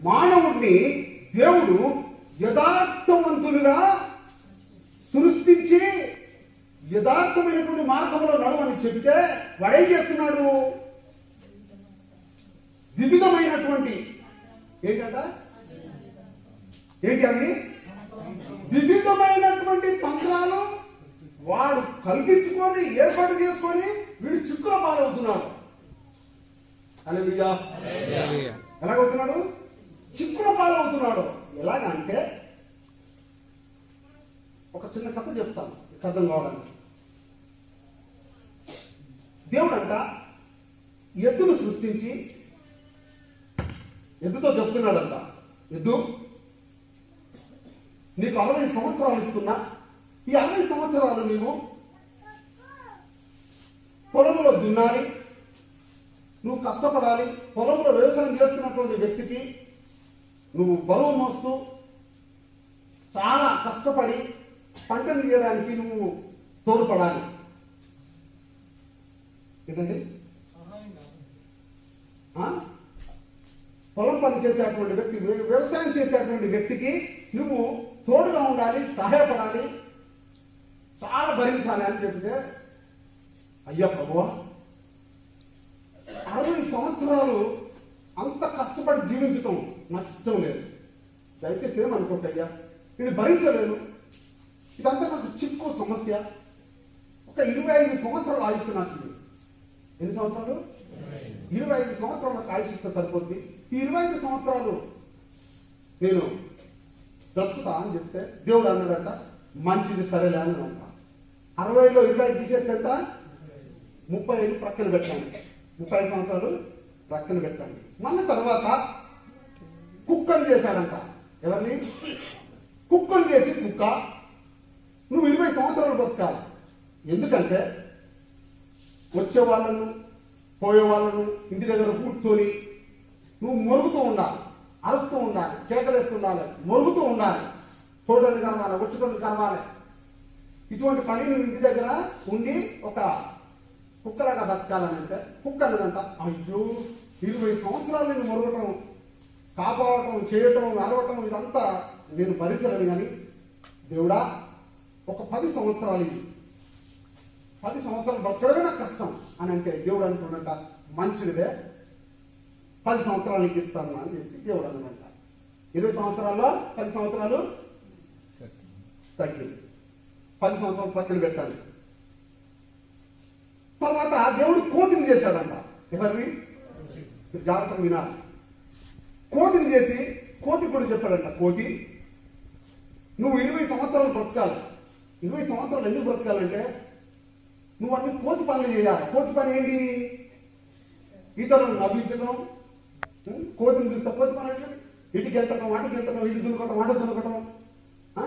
మానవుడిని దేవుడు యథార్థవంతులుగా సృష్టించి యథార్థమైనటువంటి మార్గంలో నడవని చెబితే వాడేం చేస్తున్నాడు? వివిధమైనటువంటి ఏంటంట ఏంటి అవి వివిధమైనటువంటి తంత్రాలు వాడు కల్పించుకొని ఏర్పాటు చేసుకొని వీడు చిక్కుల పాలవుతున్నాడు. అలెలుయా ఎలాగవుతున్నాడు? చిక్కుడు పాలవుతున్నాడు ఎలాగంటే ఒక చిన్న కథ చెప్తాను. అర్థం కావడానికి దేవుడంట ఎద్దును సృష్టించి ఎద్దుతో చెప్తున్నాడంట. ఎద్దు నీకు అరవై సంవత్సరాలు ఇస్తున్నా. ఈ అరవై సంవత్సరాలు నీవు పొలంలో దున్నాలి. నువ్వు కష్టపడాలి. పొలంలో వ్యవసాయం చేస్తున్నటువంటి వ్యక్తికి నువ్వు బరువు మోస్తూ చాలా కష్టపడి పంటను తీయడానికి నువ్వు తోడ్పడాలి ఏంటండి ఆ? పొలం పని చేసేటువంటి వ్యక్తి వ్యవసాయం చేసేటువంటి వ్యక్తికి నువ్వు తోడుగా ఉండాలి సహాయపడాలి చాలా భరించాలి అని చెప్తే అయ్యా ప్రభువా అరవై సంవత్సరాలు అంత కష్టపడి జీవించటం నాకు ఇష్టం లేదు. దయచేసి ఏమనుకోండి అనుకుంటయ్యా ఇది భరించలేను. ఇదంతా నాకు చిక్కు సమస్య. ఒక ఇరవై ఐదు సంవత్సరాలు ఆయుష్ నాకు ఇది. ఎన్ని సంవత్సరాలు? ఇరవై ఐదు సంవత్సరాలు నాకు ఆయుష్ ఇస్తే సరిపోద్ది. ఈ ఇరవై ఐదు సంవత్సరాలు నేను బ్రతుకుతా అని చెప్తే దేవుడు అన్నదంట మంచిది సరేలే అని అంట. అరవైలో ఇరవై ఐదు తీసేస్తే ఎంత? ముప్పై ఐదు ప్రక్కన పెట్టండి. ముప్పై ఐదు సంవత్సరాలు ప్రక్కన పెట్టండి. మళ్ళీ తర్వాత కుక్కను చేశాడంట. ఎవరిని? కుక్కను చేసి కుక్క. నువ్వు ఇరవై సంవత్సరాలు బ్రతకాలి ఎందుకంటే వచ్చే వాళ్ళను పోయే వాళ్ళను ఇంటి దగ్గర కూర్చొని నువ్వు మొరుగుతూ ఉండాలి అరుస్తూ ఉండాలి కేకలేస్తూ ఉండాలి మొరుగుతూ ఉండాలి. చూడండి కనవాలి వచ్చుకొని కనవాలి. ఇటువంటి పని నువ్వు ఇంటి దగ్గర ఉండి ఒక కుక్కలాగా బతకాలని అంటే కుక్క అన్నదంట అయ్యో ఇరవై సంవత్సరాలు నేను మొరగటం కాపాడటం చేయటం నడవటం ఇదంతా నేను భరించలేను కానీ దేవుడా ఒక పది సంవత్సరాలు ఇది. పది సంవత్సరాలు బ్రతకడమే నాకు కష్టం అని అంటే దేవుడు అనుకున్నట్ట మంచిదే పది సంవత్సరాలు నీకు ఇస్తాను అని చెప్పి దేవుడు అనుకుంట. ఇరవై సంవత్సరాల్లో పది సంవత్సరాలు తగ్గింది. పది సంవత్సరాలు పక్కన పెట్టాలి. తర్వాత దేవుడు కోతిని చేశాడంట. ఎవరిని? జాగ్రత్త జాగ్రత్తగా వినాలి. కోతిని చేసి కోతి కూడా చెప్పాడంట కోతి నువ్వు ఇరవై సంవత్సరాలు బ్రతకాలి. ఇరవై సంవత్సరాలు ఎందుకు బ్రతకాలంటే నువ్వు అన్ని కోతి పనులు చేయాలి. కోతి పని ఏంటి? ఇతరులను నవ్వించడం? కోతిని చూస్తే కోతి పని అంటే ఇటుకి ఎంటడం వాటికి ఎంటడం ఇటు దునకటం వాటి దునకటం ఆ?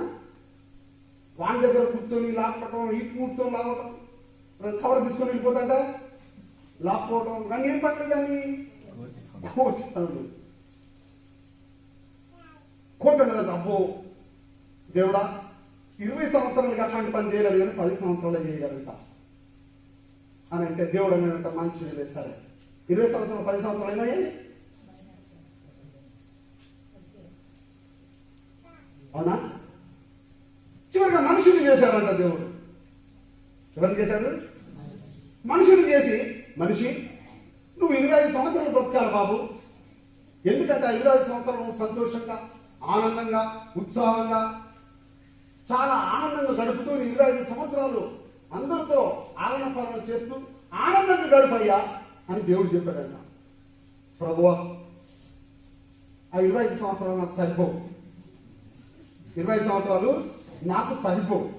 వాని దగ్గర కూర్చొని లాక్కటం ఇటు కూర్చొని లాగటం కవర్ తీసుకొని వెళ్ళిపోతాంట లాక్కోవటం. కానీ ఏం పట్టలేదు కానీ కోతి పనులు. కోట లేదా అబ్బో దేవుడా ఇరవై సంవత్సరాలకి అట్లాంటి పని చేయలేదు కానీ పది సంవత్సరాలు చేయగలుగుతా. అని అంటే దేవుడు అనేట మంచిది లేదు సరే ఇరవై సంవత్సరాలు పది సంవత్సరాలు అయినాయి? అవునా? చివరిగా మనుషులు చేశారంట దేవుడు. ఎవరిని చేశాడు? మనుషులు చేసి మనిషి నువ్వు ఇరవై ఐదు సంవత్సరాలు బ్రతకాలి బాబు. ఎందుకంటే ఇరవై ఐదు సంవత్సరాలు సంతోషంగా ఆనందంగా ఉత్సాహంగా చాలా ఆనందంగా గడుపుతూ ఇరవై ఐదు సంవత్సరాలు అందరితో ఆనంద పాలన చేస్తూ ఆనందంగా గడుపయ్యా అని దేవుడు చెప్పాడంట. ప్రభువా ఆ ఇరవై ఐదు సంవత్సరాలు నాకు సరిపోవు. ఇరవై ఐదు సంవత్సరాలు నాకు సరిపోవు.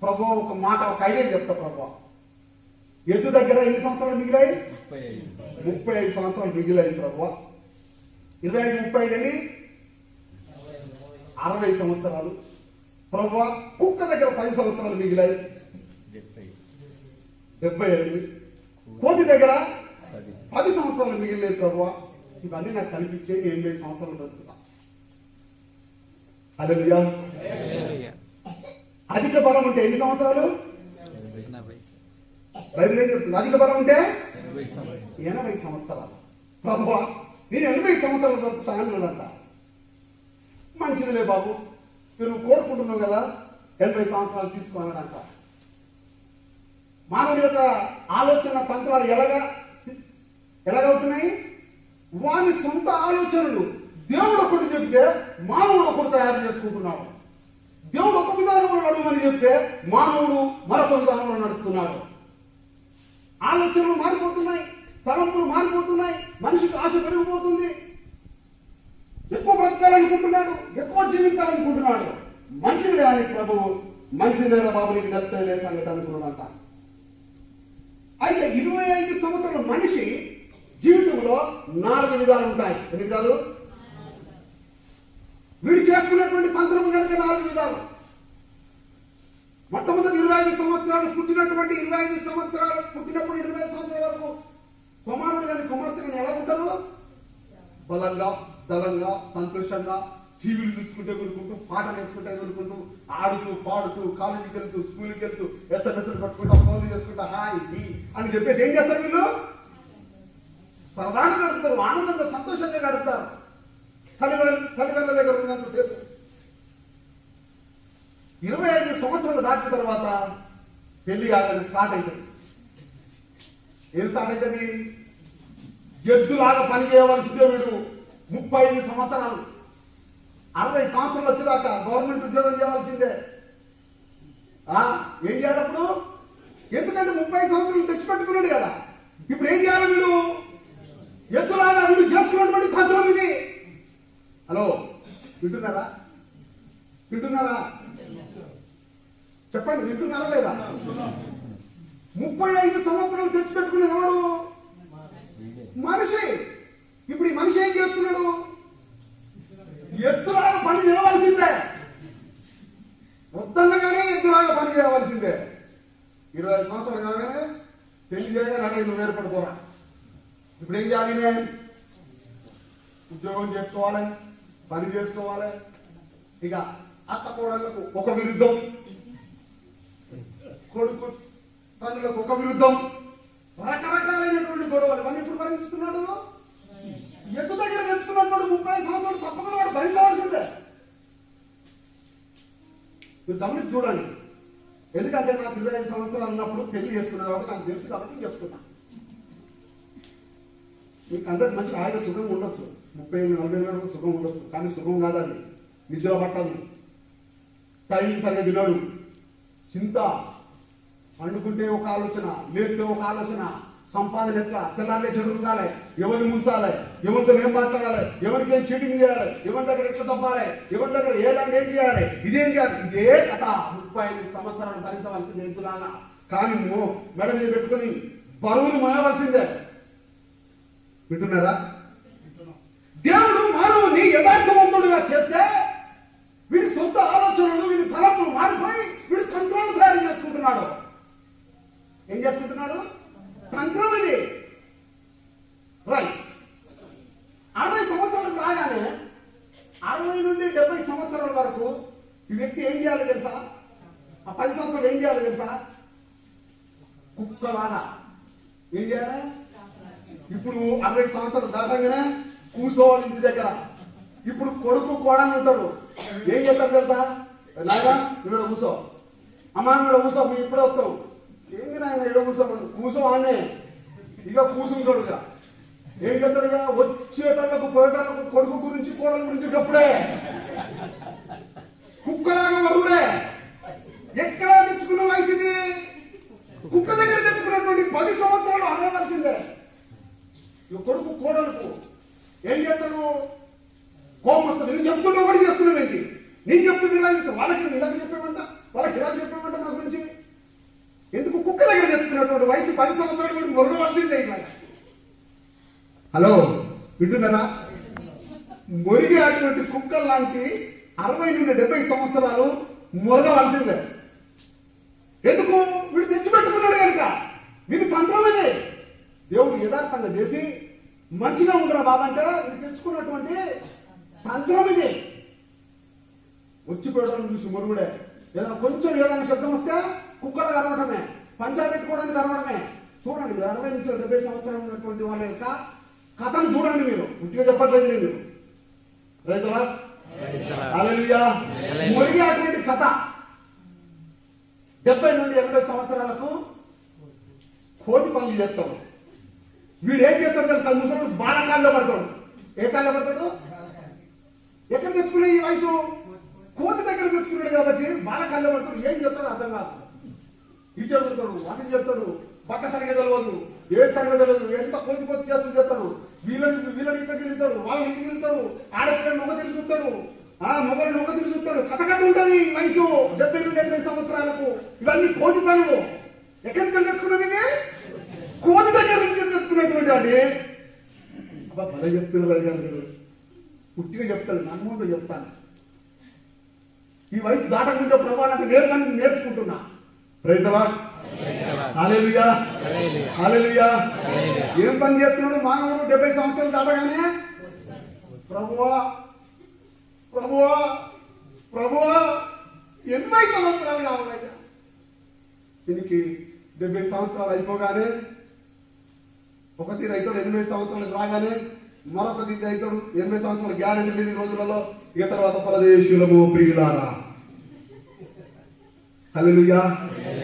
ప్రభు ఒక మాట ఒక ఐడియా చెప్తా ప్రభు ఎద్దు దగ్గర ఎన్ని సంవత్సరాలు మిగిలాయి? ముప్పై ఐదు. సంవత్సరాలు మిగిలాయి ప్రభు ఇరవై ఐదు ముప్పై ఐదు అని అరవై సంవత్సరాలు. ప్రభు కుక్క దగ్గర పది సంవత్సరాలు మిగిలాయి. డెబ్బై. ఐదు కోతి దగ్గర పది. సంవత్సరాలు మిగిలేదు ప్రభు. ఇవన్నీ నాకు కనిపించే ఎనభై సంవత్సరాలు బ్రతుకుతా. అదే అధిక బలం ఉంటే ఎన్ని సంవత్సరాలు? బైబిల్ ఏం చెప్తుంది? అధిక బలం ఉంటే ఎనభై సంవత్సరాలు. ప్రభు నేను ఎనభై సంవత్సరాలు బ్రతుకుతా అన్నాడంట. మంచిదిలే బాబు. ఇక నువ్వు కోరుకుంటున్నావు కదా ఎనభై సంవత్సరాలు తీసుకోవాలంట మానవుడి యొక్క ఆలోచన తంత్రాలు ఎలాగా ఎలాగవుతున్నాయి వాని సొంత ఆలోచనలు దేవుడు ఒకటి చెప్తే మానవుడు ఒకటి తయారు చేసుకుంటున్నాడు. దేవుడు ఒక విధానంలో నడవమని చెప్తే మానవుడు మరొక విధానంలో నడుస్తున్నాడు. ఆలోచనలు మారిపోతున్నాయి తలంపులు మారిపోతున్నాయి మనిషికి ఆశ పెరిగిపోతుంది. ఎక్కువ ఎక్కువ జీవించాలనుకుంటున్నాడు మంచిది అని ప్రభువు మంచి లేదా బాబు నీకు దత్తలే సంగతి అనుకున్నాడంట. అయితే ఇరవై ఐదు సంవత్సరాల మనిషి జీవితంలో నాలుగు విధాలు ఉంటాయి. ఎన్ని విధాలు? వీడు చేసుకున్నటువంటి తంత్రం కనుక నాలుగు విధాలు. మొట్టమొదటి ఇరవై ఐదు సంవత్సరాలు పుట్టినటువంటి ఇరవై ఐదు సంవత్సరాలు పుట్టినప్పుడు ఇరవై ఐదు సంవత్సరాల వరకు కుమారుడు కానీ కుమార్తె కానీ ఎలా ఉంటారు? బలంగా దళంగా సంతోషంగా టీవీలు చూసుకుంటే కొనుక్కుంటూ పాటలు వేసుకుంటే కొనుక్కుంటూ ఆడుతూ పాడుతూ కాలేజీకి వెళ్తూ స్కూల్కి వెళ్తూ ఎస్ఎంఎస్లు పట్టుకుంటా ఫోన్లు చేసుకుంటా హాయ్ ఈ అని చెప్పేసి ఏం చేస్తారు వీళ్ళు? సరదాగా గడుపుతారు ఆనందంగా సంతోషంగా గడుపుతారు. తల్లిదండ్రులు తల్లిదండ్రుల దగ్గర ఉన్నంతసేపు ఇరవై ఐదు సంవత్సరాలు దాటిన తర్వాత పెళ్ళి కాగానే స్టార్ట్ అవుతుంది ఏం స్టార్ట్ అవుతుంది ఎద్దులాగా పని చేయవలసిందే వీడు. ముప్పై ఐదు సంవత్సరాలు. అరవై సంవత్సరాలు వచ్చేదాకా గవర్నమెంట్ ఉద్యోగం చేయవలసిందే. ఆ, ఏం చేయాలి అప్పుడు? ఎందుకంటే ముప్పై సంవత్సరాలు తెచ్చిపెట్టుకున్నాడు కదా. ఇప్పుడు ఏం చేయాలి వీడు? ఎద్దులాగా వీడు చేసుకున్నటువంటి తత్వం ఇది. హలో వింటున్నారా? వింటున్నారా? చెప్పండి వింటున్నారా లేదా? ముప్పై ఐదు సంవత్సరాలు తెచ్చిపెట్టుకునేది ఎవరు మనిషి ఇప్పుడు ఈ మనిషి ఏం చేస్తున్నాడు ఎద్దులాగా పని చేయవలసిందే వద్దన్నగానే ఎద్దులాగా పని చేయవలసిందే ఇరవై ఐదు సంవత్సరాలు కాగానే పెళ్ళి చేయగానే అరే నువ్వు ఏర్పడిపోరా ఇప్పుడు ఏం చేయాలి నేను ఉద్యోగం చేసుకోవాలి పని చేసుకోవాలి ఇక అత్త కోడళ్ళకు ఒక విరుద్ధం. కొడుకు తల్లులకు ఒక విరుద్ధం. రకరకాలైనటువంటి గొడవలు. ఇవన్నీ ఇప్పుడు భరించుతున్నాడు ఎద్దు దగ్గర తెచ్చుకున్నప్పుడు ముప్పై సంవత్సరాలు తప్పకుండా వాడు భరించవలసిందే. మీరు గమనించి చూడండి. ఎందుకంటే నాకు ఇరవై ఐదు సంవత్సరాలు ఉన్నప్పుడు పెళ్ళి చేసుకున్నాను కాబట్టి నాకు తెలుసు కాబట్టి నేను చెప్తున్నా. మీకు అందరికి మంచి హాయిగా సుఖం ఉండొచ్చు. ముప్పై ఎనిమిది నలభై ఏళ్ళ సుఖం ఉండొచ్చు. కానీ సుఖం కాదు అది. నిద్ర పట్టదు. టైం సరిగా తినడు చింత పండుకుంటే ఒక ఆలోచన లేస్తే ఒక ఆలోచన. సంపాదన ఎట్లా? తెల్లారే చదువుకాలి ఎవరిని ముంచాలి? ఎవరితో ఏం మాట్లాడాలి? ఎవరికి ఏం చీటింగ్ చేయాలి? ఎవరి దగ్గర ఎట్లా తప్పాలి? ఎవరి దగ్గర ఏ దాన్ని ఏం చేయాలి? ఇదేం చేయాలి? ఇదే కథ. ముప్పై ఐదు సంవత్సరాలు భరించవలసింది ఎందులాగా కానీ మెడ మీద పెట్టుకొని బరువును మోయవలసిందే వింటున్నారా? దేవుడు మానవుని యథార్థవంతుడుగా చేస్తే సొంత ఆలోచనలు వీడి తలపులు మారిపోయి వీడు తంత్రాలు తయారు చేసుకుంటున్నాడు. ఏం చేసుకుంటున్నాడు? తంత్రం ఇది. రైట్ అరవై సంవత్సరాలు రాగానే అరవై నుండి డెబ్బై సంవత్సరాల వరకు ఈ వ్యక్తి ఏం చేయాలి తెలుసా? ఆ పది సంవత్సరాలు ఏం చేయాలి తెలుసా? కుక్కలాగా. ఏం చేయాలి? ఇప్పుడు అరవై సంవత్సరాలు దాటంగానే కూర్చోవాలి ఇంటి దగ్గర. ఇప్పుడు కొడుకు కోడలు ఉంటారు. ఏం చేస్తారు తెలుసా? లాగా నువ్వు కూర్చో. అమ్మా నువ్వు కూర్చో మేము ఇప్పుడే వస్తాం. ఏం నాయన ఇక్కడ కూర్చో కూర్చో అన్నే. ఇక కూర్చుంటాడు ఏం చెప్తాడుగా ఇక? వచ్చేటోళ్ళకు పోయేటోళ్ళకు కొడుకు గురించి కోడల గురించి అప్పుడే కుక్కలాగా వరువులే ఎక్కడ తెచ్చుకున్న వయసు ఇది కుక్క దగ్గర తెచ్చుకున్నటువంటి పది సంవత్సరాలు అనవలసిందే ఈ కొడుకు కోడలకు ఏం చేస్తాడు కోపం వస్తుంది నేను చెప్తున్నా వాడు చేస్తున్నావు ఏంటి నేను చెప్తున్నా ఇలా చేస్తాను వాళ్ళకి ఇలాగ చెప్పామంట వాళ్ళకి ఇలా చెప్పామంట నా గురించి ఎందుకు కుక్క దగ్గర తెచ్చుకున్నటువంటి వయసు పది సంవత్సరాలు కూడా మురగవలసిందే ఇలాగ హలో వింటున్నారా మురిగి అటువంటి కుక్కలు లాంటి అరవై నుండి డెబ్బై సంవత్సరాలు మొరగవలసిందే. ఎందుకు? వీడు తెచ్చిపెట్టుకున్నాడు కనుక. వీడి తంత్రం ఇదే. దేవుడు యథార్థంగా చేసి మంచిగా ఉండరా బాబంటే వీడు తెచ్చుకున్నటువంటి తంత్రం ఇది. వచ్చిపోయడం చూసి మొరుగుడే. ఏదైనా కొంచెం ఏదైనా శబ్దం వస్తే కుక్కలు కరవడమే పంచాయతీ పెట్టుకోవడానికి కరవడమే చూడండి అరవై నుంచి డెబ్బై సంవత్సరాలు ఉన్నటువంటి వాళ్ళ యొక్క కథను చూడండి మీరు. ఉట్టిగా చెప్పట్లేదు నేను. రైతులా కథ డెబ్బై నుండి ఎనభై సంవత్సరాలకు కోటి పనులు చేస్తాడు వీడు ఏం చేస్తాడు తెలుసా? ముసలు బాగా కాల్లో పడతాడు. ఏ కాల్లో పడతాడు? ఎక్కడ తెచ్చుకునే ఈ వయసు? కోతి దగ్గర తెచ్చుకున్నాడు కాబట్టి కళ్ళ పడతాడు. ఏం చెప్తాడు అర్థం కాదు. ఇటు చెబుతాడు వాటిని చెప్తాడు పక్క సరిగా తెలియదు ఏ సరిగా తెలియదు ఎంత కోతి కోతి చేస్తూ చెప్తాడు వీళ్ళని వీళ్ళని ఇంటికి వెళ్తాడు వాళ్ళని ఇంటికి వెళ్తాడు ఆడపిల్లని నొక్క తెలిసి ఆ మొగలు నొక్క తెలిసి కథ కథ ఉంటుంది ఈ వయసు డెబ్బై నుండి ఎనభై సంవత్సరాలకు. ఇవన్నీ కోతి పనులు. ఎక్కడి నుంచి తెచ్చుకున్నావు ఇవి? కోతి దగ్గర నుంచి తెచ్చుకున్నటువంటి వాడి అబ్బా భలే చెప్తున్నారు అది గారు పుట్టిగా చెప్తాను నా ముందు చెప్తాను. ఈ వయసు దాటకుండా ప్రభా నాకు నేర్చుకుంటున్నా. ప్రైజ్ ఏం పని చేస్తున్నాడు? మానవుడు డెబ్బై సంవత్సరాలు దాటగానే? ప్రభువా ప్రభువా ప్రభువా ఎనభై సంవత్సరాలు కావాలయ్యా. దీనికి డెబ్బై సంవత్సరాలు అయిపోగానే ఒకటి రైతుడు ఎనభై సంవత్సరాలు రాగానే మరొకటి రైతుడు ఎనభై సంవత్సరాల గ్యారెంటీ లేని రోజులలో ఇక తర్వాత పరదేశులము ప్రియులారా.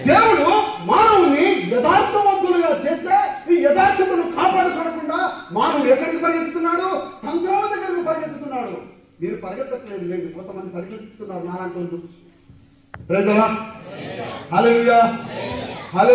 దేవుడు మానవుని యథార్థవంతులుగా చేస్తే ఈ యథార్థతను కాపాడుకోకుండా మానవుడు ఎక్కడికి పరిగెత్తుతున్నాడు? తంత్రాల దగ్గరకు పరిగెత్తుతున్నాడు. మీరు పరిగెత్తట్లేదు లేదు కొంతమంది పరిగెత్తుతున్నారు నారాయణ ప్రజల హలో హలో